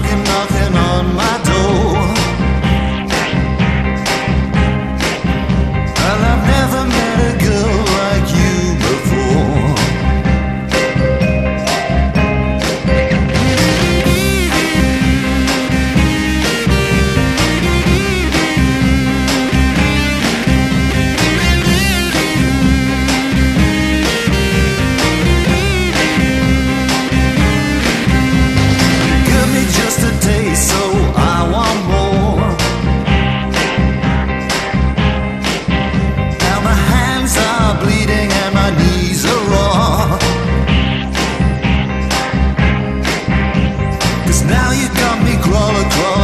talking Now you got me crawling, crawling.